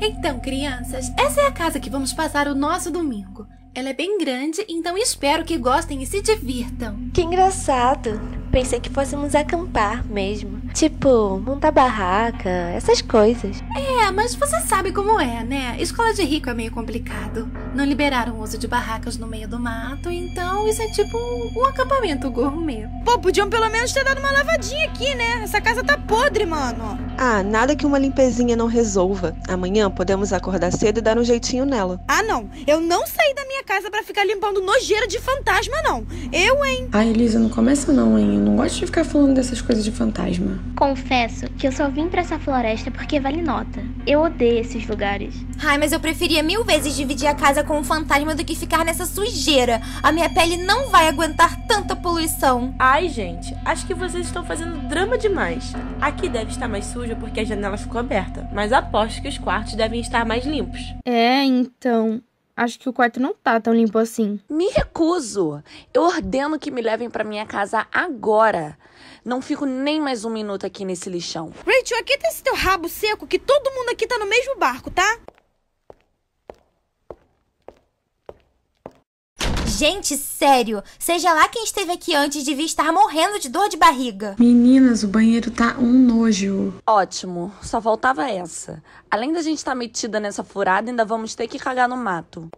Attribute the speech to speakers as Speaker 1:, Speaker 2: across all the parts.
Speaker 1: Então, crianças, essa é a casa que vamos passar o nosso domingo. Ela é bem grande, então espero que gostem e se divirtam.
Speaker 2: Que engraçado. Pensei que fôssemos acampar mesmo. Tipo, montar barraca, essas coisas.
Speaker 1: É, mas você sabe como é, né? Escola de rico é meio complicado. Não liberaram o uso de barracas no meio do mato, então isso é tipo um, um acampamento gourmet.
Speaker 3: Pô, podiam pelo menos ter dado uma lavadinha aqui, né? Essa casa tá podre, mano.
Speaker 4: Ah, nada que uma limpezinha não resolva. Amanhã podemos acordar cedo e dar um jeitinho nela.
Speaker 3: Ah, não. Eu não saí da minha casa para ficar limpando nojeira de fantasma, não. Eu, hein?
Speaker 5: Ai, Elisa, não começa não, hein? Eu não gosto de ficar falando dessas coisas de fantasma.
Speaker 6: Confesso que eu só vim pra essa floresta porque vale nota. Eu odeio esses lugares.
Speaker 7: Ai, mas eu preferia mil vezes dividir a casa com um fantasma do que ficar nessa sujeira. A minha pele não vai aguentar tanta poluição.
Speaker 8: Ai, gente, acho que vocês estão fazendo drama demais. Aqui deve estar mais suja porque a janela ficou aberta, mas aposto que os quartos devem estar mais limpos.
Speaker 9: É, então. Acho que o quarto não tá tão limpo assim.
Speaker 10: Me recuso. Eu ordeno que me levem para minha casa agora. Não fico nem mais um minuto aqui nesse lixão.
Speaker 3: Rachel, aqui tá esse teu rabo seco que todo mundo aqui tá no mesmo barco, tá?
Speaker 7: Gente, sério, seja lá quem esteve aqui antes devia estar morrendo de dor de barriga.
Speaker 5: Meninas, o banheiro tá um nojo.
Speaker 10: Ótimo, só faltava essa. Além da gente estar tá metida nessa furada, ainda vamos ter que cagar no mato.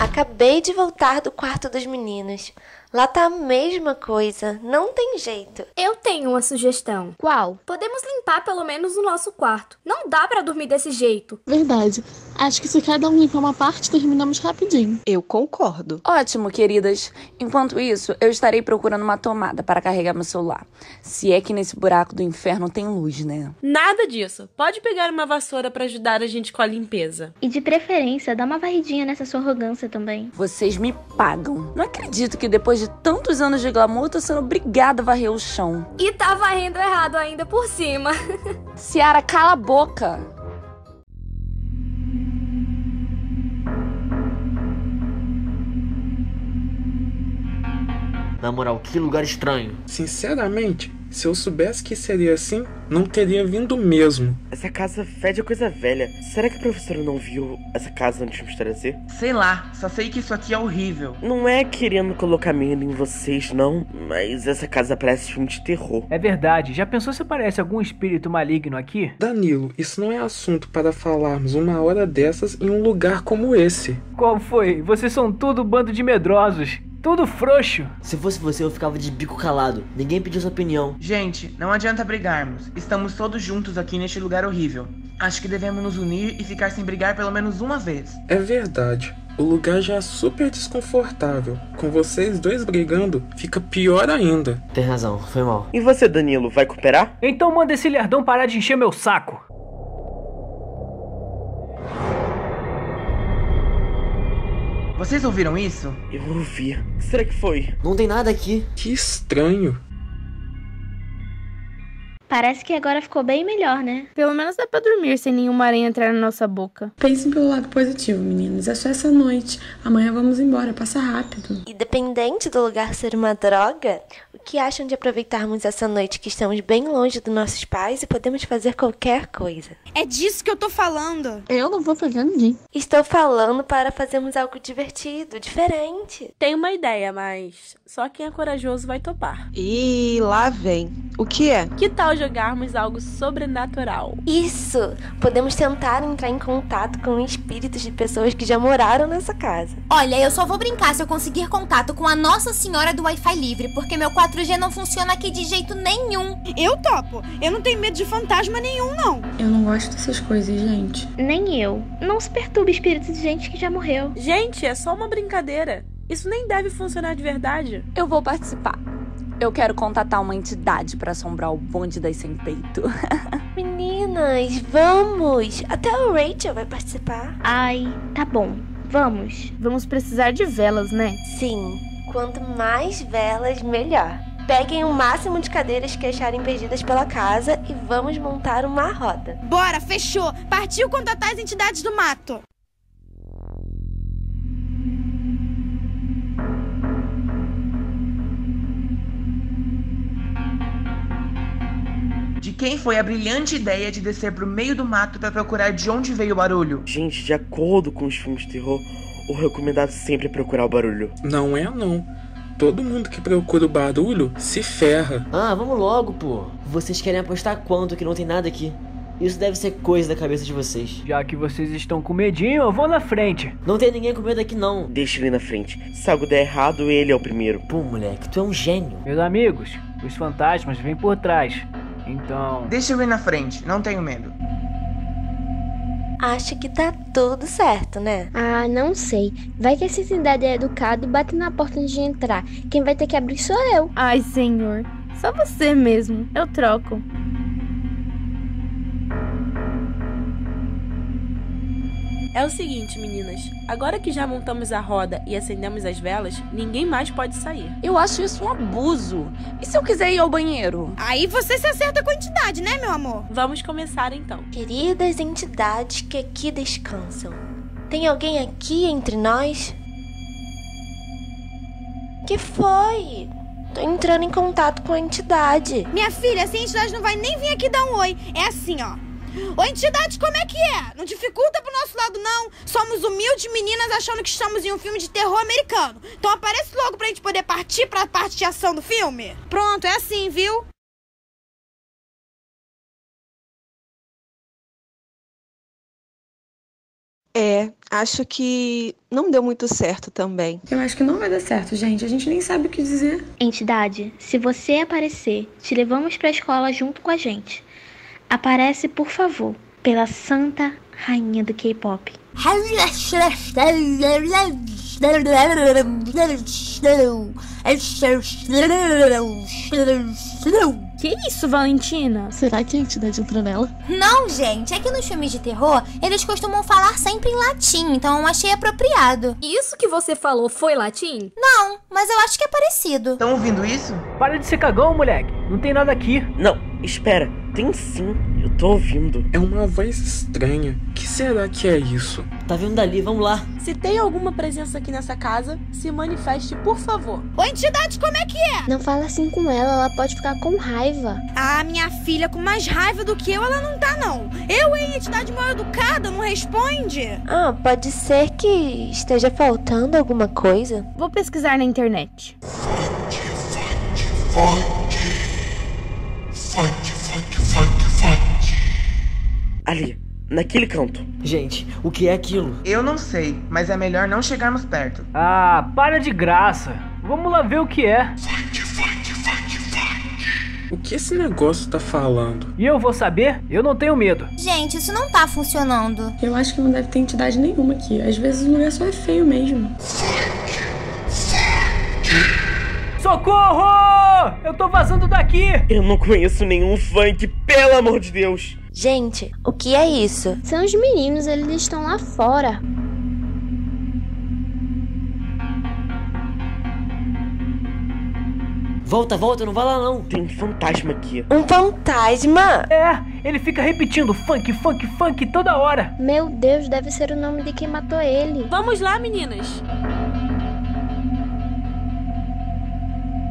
Speaker 2: Acabei de voltar do quarto dos meninos. Lá tá a mesma coisa, não tem jeito.
Speaker 11: Eu tenho uma sugestão.
Speaker 9: Qual?
Speaker 11: Podemos limpar pelo menos o nosso quarto. Não dá para dormir desse jeito.
Speaker 12: Verdade. Acho que se cada um limpar uma parte, terminamos rapidinho.
Speaker 4: Eu concordo.
Speaker 10: Ótimo, queridas. Enquanto isso, eu estarei procurando uma tomada para carregar meu celular. Se é que nesse buraco do inferno tem luz, né?
Speaker 8: Nada disso. Pode pegar uma vassoura para ajudar a gente com a limpeza.
Speaker 6: E de preferência, dá uma varridinha nessa sua arrogância também.
Speaker 10: Vocês me pagam. Não acredito que depois de tantos anos de glamour, tô sendo obrigada a varrer o chão.
Speaker 11: E tá varrendo errado ainda por cima.
Speaker 10: Ciara, cala a boca.
Speaker 13: Na moral, que lugar estranho.
Speaker 14: Sinceramente, se eu soubesse que seria assim, não teria vindo mesmo.
Speaker 13: Essa casa fede a coisa velha. Será que a professora não viu essa casa antes de me trazer?
Speaker 15: Sei lá, só sei que isso aqui é horrível.
Speaker 13: Não é querendo colocar medo em vocês, não, mas essa casa parece filme de terror.
Speaker 16: É verdade. Já pensou se aparece algum espírito maligno aqui?
Speaker 14: Danilo, isso não é assunto para falarmos uma hora dessas em um lugar como esse.
Speaker 16: Qual foi? Vocês são tudo bando de medrosos. Tudo frouxo.
Speaker 13: Se fosse você, eu ficava de bico calado. Ninguém pediu sua opinião.
Speaker 15: Gente, não adianta brigarmos. Estamos todos juntos aqui neste lugar horrível. Acho que devemos nos unir e ficar sem brigar pelo menos uma vez.
Speaker 14: É verdade. O lugar já é super desconfortável. Com vocês dois brigando, fica pior ainda.
Speaker 13: Tem razão, foi mal.
Speaker 15: E você, Danilo, vai cooperar?
Speaker 16: Então manda esse lerdão parar de encher meu saco.
Speaker 15: Vocês ouviram isso?
Speaker 13: Eu ouvi. O que será que foi? Não tem nada aqui.
Speaker 14: Que estranho.
Speaker 6: Parece que agora ficou bem melhor, né?
Speaker 9: Pelo menos dá pra dormir sem nenhuma aranha entrar na nossa boca.
Speaker 5: Pensem pelo lado positivo, meninos. É só essa noite. Amanhã vamos embora, passa rápido.
Speaker 2: Independente do lugar ser uma droga, o que acham de aproveitarmos essa noite que estamos bem longe dos nossos pais e podemos fazer qualquer coisa?
Speaker 3: É disso que eu tô falando.
Speaker 12: Eu não vou pegar ninguém.
Speaker 2: Estou falando para fazermos algo divertido, diferente.
Speaker 8: Tenho uma ideia, mas só quem é corajoso vai topar.
Speaker 4: E lá vem. O que é?
Speaker 8: Que tal jogarmos algo sobrenatural?
Speaker 2: Isso! Podemos tentar entrar em contato com espíritos de pessoas que já moraram nessa casa.
Speaker 7: Olha, eu só vou brincar se eu conseguir contato com a Nossa Senhora do Wi-Fi livre, porque meu 4G não funciona aqui de jeito nenhum.
Speaker 3: Eu topo. Eu não tenho medo de fantasma nenhum, não.
Speaker 5: Eu não gosto dessas coisas, gente.
Speaker 6: Nem eu. Não se perturbe espíritos de gente que já morreu.
Speaker 8: Gente, é só uma brincadeira. Isso nem deve funcionar de verdade.
Speaker 10: Eu vou participar. Eu quero contatar uma entidade para assombrar o bonde das sem peito.
Speaker 2: Meninas, vamos! Até o Rachel vai participar.
Speaker 6: Ai, tá bom. Vamos.
Speaker 9: Vamos precisar de velas, né?
Speaker 2: Sim. Quanto mais velas, melhor. Peguem o máximo de cadeiras que acharem perdidas pela casa e vamos montar uma roda.
Speaker 3: Bora, fechou! Partiu contatar as entidades do mato!
Speaker 15: Quem foi a brilhante ideia de descer pro meio do mato para procurar de onde veio o barulho?
Speaker 13: Gente, de acordo com os filmes de terror, o recomendado sempre é procurar o barulho.
Speaker 14: Não é não. Todo mundo que procura o barulho se ferra.
Speaker 17: Ah, vamos logo, pô. Vocês querem apostar quanto que não tem nada aqui? Isso deve ser coisa da cabeça de vocês.
Speaker 16: Já que vocês estão com medinho, eu vou na frente.
Speaker 17: Não tem ninguém com medo aqui, não.
Speaker 13: Deixa ele na frente. Se algo der errado, ele é o primeiro.
Speaker 17: Pô, moleque, tu é um gênio.
Speaker 16: Meus amigos, os fantasmas vêm por trás. Então.
Speaker 15: Deixa eu ir na frente, não tenho medo.
Speaker 2: Acho que tá tudo certo, né?
Speaker 6: Ah, não sei. Vai que esse cidade é educado bate na porta antes de entrar. Quem vai ter que abrir sou eu.
Speaker 9: Ai, senhor. Só você mesmo. Eu troco.
Speaker 8: É o seguinte, meninas. Agora que já montamos a roda e acendemos as velas, ninguém mais pode sair.
Speaker 10: Eu acho isso um abuso. E se eu quiser ir ao banheiro?
Speaker 3: Aí você se acerta a quantidade, né, meu amor?
Speaker 8: Vamos começar então.
Speaker 2: Queridas entidades que aqui descansam. Tem alguém aqui entre nós? Que foi? Tô entrando em contato com a entidade.
Speaker 3: Minha filha, assim a entidade não vai nem vir aqui dar um oi. É assim, ó. Ô, entidade, como é que é? Não dificulta pro nosso lado, não. Somos humildes meninas achando que estamos em um filme de terror americano. Então aparece logo pra gente poder partir pra parte de ação do filme. Pronto, é assim, viu?
Speaker 4: É, acho que não deu muito certo também.
Speaker 5: Eu acho que não vai dar certo, gente. A gente nem sabe o que dizer.
Speaker 6: Entidade, se você aparecer, te levamos pra escola junto com a gente. Aparece, por favor, pela Santa Rainha do K-pop.
Speaker 9: Que isso, Valentina?
Speaker 12: Será que a entidade entrou nela?
Speaker 7: Não, gente, é que nos filmes de terror eles costumam falar sempre em latim, então eu achei apropriado.
Speaker 11: Isso que você falou foi latim?
Speaker 7: Não, mas eu acho que é parecido.
Speaker 15: Estão ouvindo isso?
Speaker 16: Para de ser cagão, moleque. Não tem nada aqui.
Speaker 13: Não, espera. Tem sim. Eu tô ouvindo.
Speaker 14: É uma voz estranha. que será que é isso?
Speaker 17: Tá vindo dali, vamos lá.
Speaker 8: Se tem alguma presença aqui nessa casa, se manifeste, por favor.
Speaker 3: Ô, entidade, como é que é?
Speaker 6: Não fala assim com ela, ela pode ficar com raiva.
Speaker 3: Ah, minha filha, com mais raiva do que eu, ela não tá, não. Eu, hein, entidade mal educada, não responde?
Speaker 2: Ah, pode ser que esteja faltando alguma coisa.
Speaker 9: Vou pesquisar na internet.
Speaker 18: Funk, funk, funk, funk, funk, funk.
Speaker 13: Ali, naquele canto.
Speaker 17: Gente, o que é aquilo?
Speaker 15: Eu não sei, mas é melhor não chegarmos perto.
Speaker 16: Ah, para de graça. Vamos lá ver o que é.
Speaker 18: Funk, funk, funk, funk.
Speaker 14: O que esse negócio tá falando?
Speaker 16: E eu vou saber? Eu não tenho medo.
Speaker 7: Gente, isso não tá funcionando.
Speaker 5: Eu acho que não deve ter entidade nenhuma aqui. Às vezes o lugar só é feio mesmo.
Speaker 16: Socorro! Eu tô vazando daqui!
Speaker 13: Eu não conheço nenhum funk, pelo amor de Deus!
Speaker 2: Gente, o que é isso?
Speaker 6: São os meninos, eles estão lá fora.
Speaker 17: Volta, volta, não vai lá não.
Speaker 13: Tem um fantasma aqui.
Speaker 2: Um fantasma?
Speaker 16: É, ele fica repetindo funk, funk, funk toda hora.
Speaker 6: Meu Deus, deve ser o nome de quem matou ele.
Speaker 8: Vamos lá, meninas.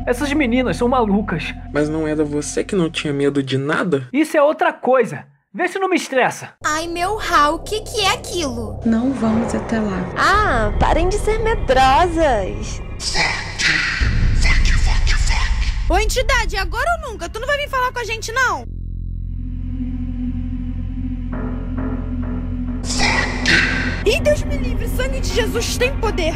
Speaker 16: Essas meninas são malucas.
Speaker 14: Mas não era você que não tinha medo de nada?
Speaker 16: Isso é outra coisa. Vê se não me estressa.
Speaker 7: Ai, meu Raul, o que, que é aquilo?
Speaker 5: Não vamos até lá.
Speaker 2: Ah, parem de ser medrosas.
Speaker 3: Ô, entidade, agora ou nunca? Tu não vai vir falar com a gente, não? Ih, Deus me livre, sangue de Jesus tem poder.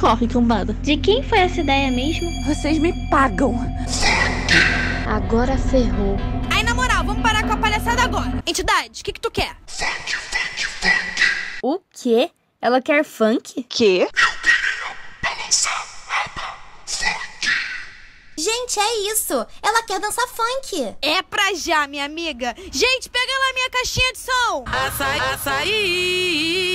Speaker 12: Corre, cambada.
Speaker 6: De quem foi essa ideia mesmo?
Speaker 10: Vocês me pagam.
Speaker 6: Agora ferrou.
Speaker 3: Aí, na moral, vamos parar com a palhaçada agora. Entidade, o que que tu quer?
Speaker 18: Funk, funk, funk.
Speaker 9: O quê? Ela quer funk?
Speaker 4: Que?
Speaker 18: Eu queria balançar aba funk.
Speaker 7: Gente, é isso. Ela quer dançar funk.
Speaker 3: É pra já, minha amiga. Gente, pega lá minha caixinha de som.
Speaker 19: Açaí, açaí.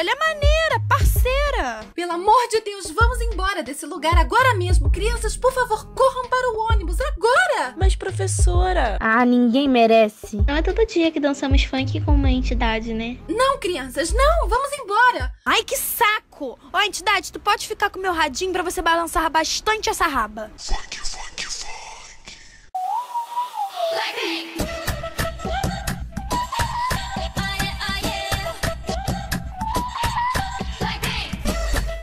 Speaker 19: ela é maneira, parceira. Pelo amor de Deus, vamos
Speaker 1: embora desse lugar agora mesmo. Crianças,
Speaker 3: por favor, corram
Speaker 1: para o ônibus agora. Mas professora.
Speaker 9: Ah, ninguém merece.
Speaker 6: Não é todo dia que dançamos funk com uma entidade, né?
Speaker 1: Não, crianças, não, vamos embora.
Speaker 3: Ai, que saco. Ó, entidade, tu pode ficar com meu radinho para você balançar bastante essa raba.
Speaker 18: Funk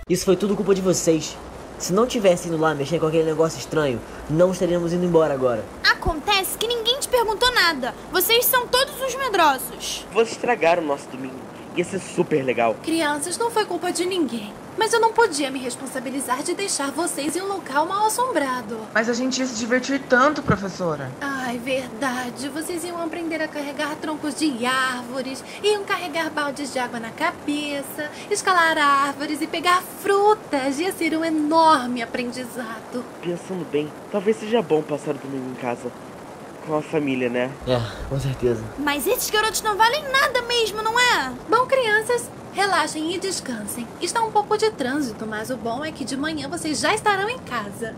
Speaker 17: Isso foi tudo culpa de vocês. Se não tivessem ido lá mexer com aquele negócio estranho, não estaríamos indo embora agora.
Speaker 3: Acontece que ninguém te perguntou nada. Vocês são todos os medrosos.
Speaker 13: Vocês estragaram o nosso domingo. Ia ser super legal.
Speaker 1: Crianças, não foi culpa de ninguém. Mas eu não podia me responsabilizar de deixar vocês em um local mal assombrado.
Speaker 15: Mas a gente ia se divertir tanto, professora.
Speaker 1: Ai, verdade. Vocês iam aprender a carregar troncos de árvores, iam carregar baldes de água na cabeça, escalar árvores e pegar frutas. Ia ser um enorme aprendizado.
Speaker 13: Pensando bem, talvez seja bom passar o domingo em casa. Com a família, né?
Speaker 17: É, com certeza.
Speaker 3: Mas esses garotos não valem nada mesmo, não é?
Speaker 1: Bom, crianças, relaxem e descansem. Está um pouco de trânsito, mas o bom é que de manhã vocês já estarão em casa.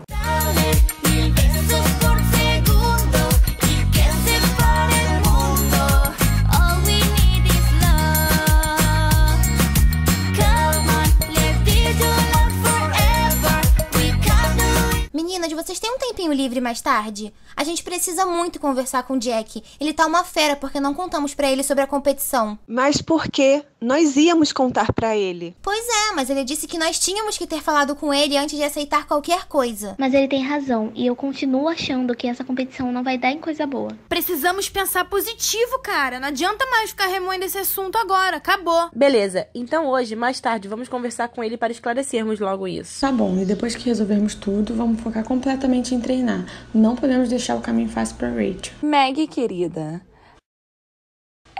Speaker 7: Livre mais tarde? A gente precisa muito conversar com o Jack. Ele tá uma fera porque não contamos pra ele sobre a competição.
Speaker 4: Mas por quê? Nós íamos contar pra ele.
Speaker 7: Pois é, mas ele disse que nós tínhamos que ter falado com ele antes de aceitar qualquer coisa.
Speaker 6: Mas ele tem razão e eu continuo achando que essa competição não vai dar em coisa boa.
Speaker 3: Precisamos pensar positivo, cara. Não adianta mais ficar remoendo esse assunto agora. Acabou.
Speaker 8: Beleza, então hoje, mais tarde, vamos conversar com ele para esclarecermos logo isso.
Speaker 5: Tá bom, e depois que resolvermos tudo, vamos focar completamente em treinar. Não podemos deixar o caminho fácil pra Rachel.
Speaker 10: Maggie, querida.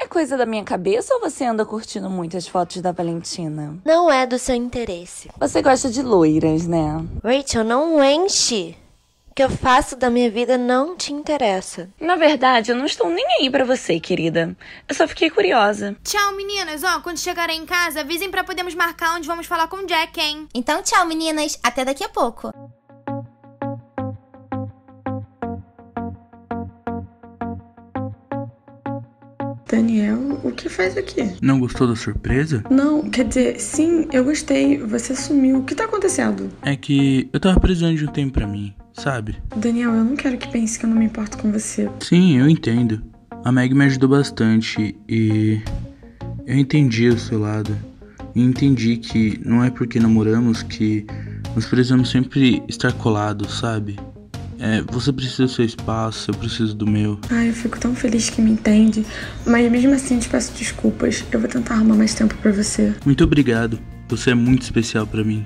Speaker 10: É coisa da minha cabeça ou você anda curtindo muito as fotos da Valentina?
Speaker 2: Não é do seu interesse.
Speaker 10: Você gosta de loiras, né?
Speaker 2: Rachel, não enche. O que eu faço da minha vida não te interessa.
Speaker 10: Na verdade, eu não estou nem aí pra você, querida. Eu só fiquei curiosa.
Speaker 3: Tchau, meninas. Ó, quando chegarem em casa, avisem pra podermos marcar onde vamos falar com o Jack, hein?
Speaker 7: Então, tchau, meninas. Até daqui a pouco.
Speaker 5: Daniel, o que faz aqui?
Speaker 14: Não gostou da surpresa?
Speaker 5: Não, quer dizer, sim, eu gostei. Você sumiu. O que tá acontecendo?
Speaker 14: É que eu tava precisando de um tempo pra mim, sabe?
Speaker 5: Daniel, eu não quero que pense que eu não me importo com você.
Speaker 14: Sim, eu entendo. A Meg me ajudou bastante e eu entendi o seu lado. E entendi que não é porque namoramos que nós precisamos sempre estar colados, sabe? É, você precisa do seu espaço, eu preciso do meu.
Speaker 5: Ai, eu fico tão feliz que me entende. Mas mesmo assim, te peço desculpas. Eu vou tentar arrumar mais tempo pra você.
Speaker 14: Muito obrigado. Você é muito especial pra mim.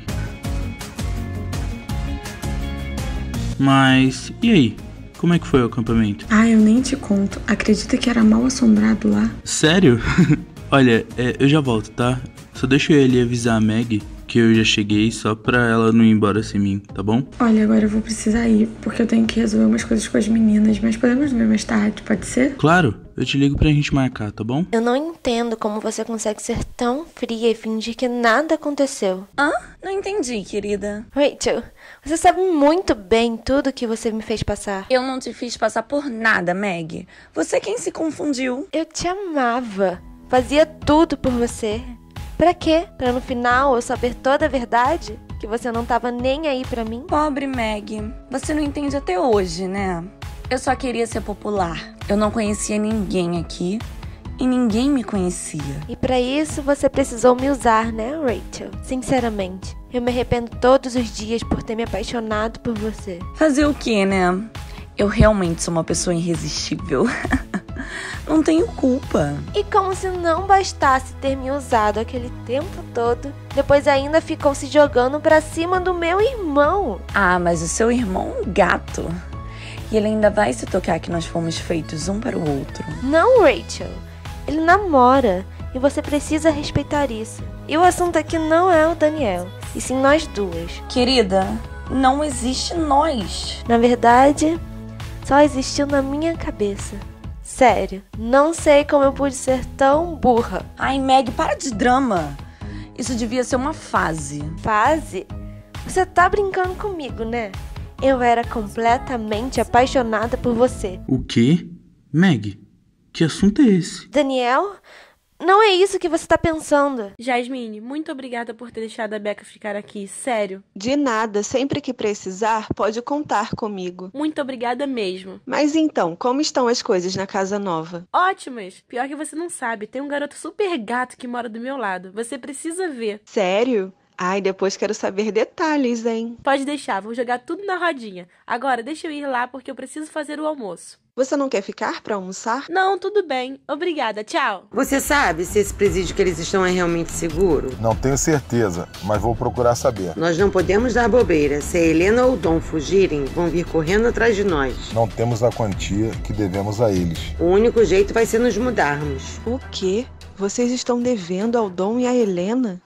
Speaker 14: Mas e aí? Como é que foi o acampamento?
Speaker 5: Ai, eu nem te conto. Acredita que era mal assombrado lá?
Speaker 14: Sério? Olha, é, eu já volto, tá? Só deixa eu ali avisar a Meg que eu já cheguei só pra ela não ir embora sem mim, tá bom?
Speaker 5: Olha, agora eu vou precisar ir, porque eu tenho que resolver umas coisas com as meninas, mas podemos ver mais tarde, pode ser?
Speaker 14: Claro, eu te ligo pra gente marcar, tá bom?
Speaker 2: Eu não entendo como você consegue ser tão fria e fingir que nada aconteceu.
Speaker 10: Hã? Não entendi, querida.
Speaker 2: Rachel, você sabe muito bem tudo que você me fez passar.
Speaker 10: Eu não te fiz passar por nada, Meg. Você é quem se confundiu.
Speaker 2: Eu te amava. Fazia tudo por você. Pra quê? Pra no final eu saber toda a verdade? Que você não tava nem aí pra mim?
Speaker 10: Pobre Meg. Você não entende até hoje, né? Eu só queria ser popular. Eu não conhecia ninguém aqui e ninguém me conhecia.
Speaker 2: E pra isso você precisou me usar, né, Rachel? Sinceramente, eu me arrependo todos os dias por ter me apaixonado por você.
Speaker 10: Fazer o quê, né? Eu realmente sou uma pessoa irresistível. não tenho culpa.
Speaker 2: E como se não bastasse ter me usado aquele tempo todo, depois ainda ficou se jogando pra cima do meu irmão.
Speaker 10: Ah, mas o seu irmão é um gato. E ele ainda vai se tocar que nós fomos feitos um para o outro.
Speaker 2: Não, Rachel. Ele namora e você precisa respeitar isso. E o assunto aqui não é o Daniel, e sim nós duas.
Speaker 10: Querida, não existe nós.
Speaker 2: Na verdade, só existiu na minha cabeça. Sério, não sei como eu pude ser tão burra.
Speaker 10: Ai, Meg, para de drama. Isso devia ser uma fase.
Speaker 2: Fase? Você tá brincando comigo, né? Eu era completamente apaixonada por você.
Speaker 14: O quê? Meg, que assunto é esse?
Speaker 2: Daniel, não é isso que você tá pensando.
Speaker 8: Jasmine, muito obrigada por ter deixado a Beca ficar aqui, sério.
Speaker 4: De nada, sempre que precisar, pode contar comigo.
Speaker 8: Muito obrigada mesmo.
Speaker 4: Mas então, como estão as coisas na casa nova?
Speaker 8: Ótimas! Pior que você não sabe, tem um garoto super gato que mora do meu lado. Você precisa ver.
Speaker 4: Sério? Ai, depois quero saber detalhes, hein?
Speaker 8: Pode deixar, vou jogar tudo na rodinha. Agora, deixa eu ir lá porque eu preciso fazer o almoço.
Speaker 4: Você não quer ficar para almoçar?
Speaker 8: Não, tudo bem. Obrigada, tchau.
Speaker 20: Você sabe se esse presídio que eles estão é realmente seguro?
Speaker 21: Não tenho certeza, mas vou procurar saber.
Speaker 20: Nós não podemos dar bobeira. Se a Helena ou o Dom fugirem, vão vir correndo atrás de nós.
Speaker 21: Não temos a quantia que devemos a eles.
Speaker 20: O único jeito vai ser nos mudarmos.
Speaker 4: O quê? Vocês estão devendo ao Dom e à Helena?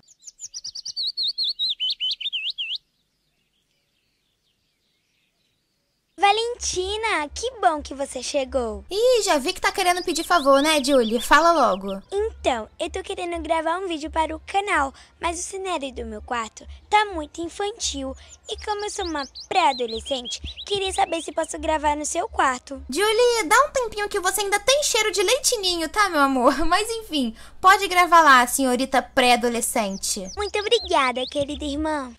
Speaker 22: Valentina, que bom que você chegou.
Speaker 7: Ih, já vi que tá querendo pedir favor, né, Julie? Fala logo.
Speaker 22: Então, eu tô querendo gravar um vídeo para o canal, mas o cenário do meu quarto tá muito infantil. E como eu sou uma pré-adolescente, queria saber se posso gravar no seu quarto.
Speaker 7: Julie, dá um tempinho que você ainda tem cheiro de leitinho, tá, meu amor? Mas enfim, pode gravar lá, senhorita pré-adolescente.
Speaker 22: Muito obrigada, querida irmã.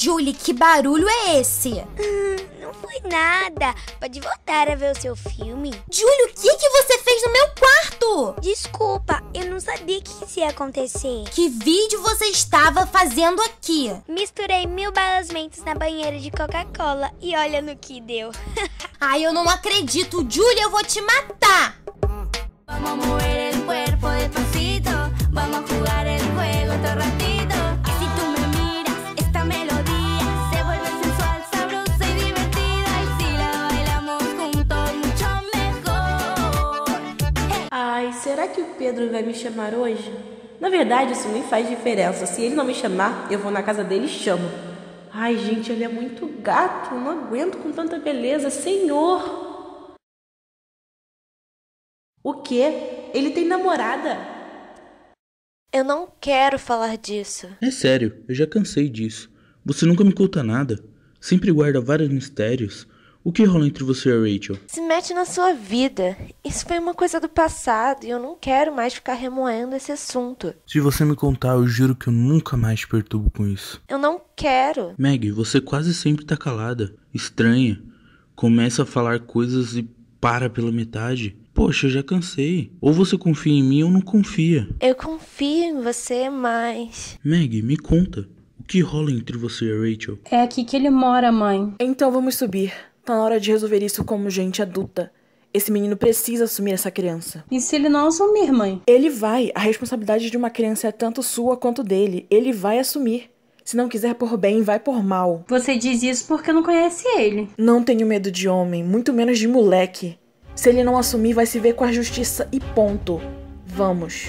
Speaker 7: Julie, que barulho é esse?
Speaker 22: Hum, não foi nada. Pode voltar a ver o seu filme.
Speaker 7: Julie, o que, que você fez no meu quarto?
Speaker 22: Desculpa, eu não sabia que isso ia acontecer.
Speaker 7: Que vídeo você estava fazendo aqui?
Speaker 22: Misturei mil balas mentos na banheira de Coca-Cola e olha no que deu.
Speaker 7: Ai, eu não acredito. Julie, eu vou te matar.
Speaker 23: Vamos
Speaker 8: Pedro vai me chamar hoje? Na verdade, isso nem faz diferença. Se ele não me chamar, eu vou na casa dele e chamo. Ai, gente, ele é muito gato. Não aguento com tanta beleza. Senhor! O quê? Ele tem namorada?
Speaker 2: Eu não quero falar disso.
Speaker 14: É sério, eu já cansei disso. Você nunca me conta nada. Sempre guarda vários mistérios. O que rola entre você e a Rachel?
Speaker 2: Se mete na sua vida. Isso foi uma coisa do passado e eu não quero mais ficar remoendo esse assunto.
Speaker 14: Se você me contar, eu juro que eu nunca mais te perturbo com isso.
Speaker 2: Eu não quero.
Speaker 14: Meg, você quase sempre tá calada, estranha. Começa a falar coisas e para pela metade. Poxa, eu já cansei. Ou você confia em mim ou não confia.
Speaker 2: Eu confio em você, mas.
Speaker 14: Meg, me conta. O que rola entre você e a Rachel?
Speaker 9: É aqui que ele mora, mãe.
Speaker 24: Então vamos subir. Tá na hora de resolver isso como gente adulta. Esse menino precisa assumir essa criança.
Speaker 9: E se ele não assumir, mãe?
Speaker 24: Ele vai. A responsabilidade de uma criança é tanto sua quanto dele. Ele vai assumir. Se não quiser por bem, vai por mal.
Speaker 9: Você diz isso porque não conhece ele.
Speaker 24: Não tenho medo de homem, muito menos de moleque. Se ele não assumir, vai se ver com a justiça e ponto. Vamos.